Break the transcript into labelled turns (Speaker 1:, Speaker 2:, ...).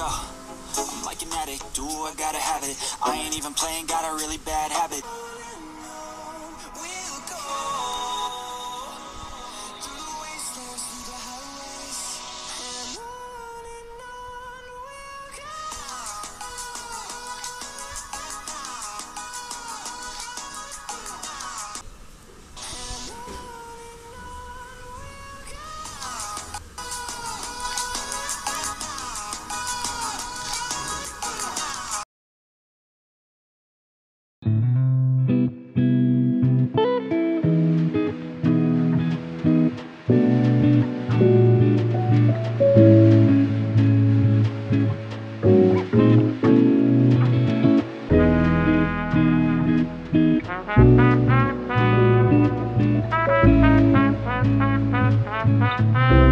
Speaker 1: Yo, I'm like an addict, do I gotta have it? I ain't even playing, got a really bad habit. Música